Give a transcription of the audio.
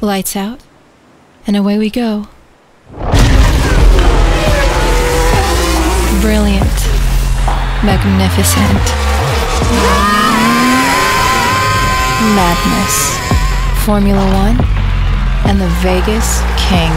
Lights out, and away we go. Brilliant, magnificent, madness. Formula One and the Vegas King.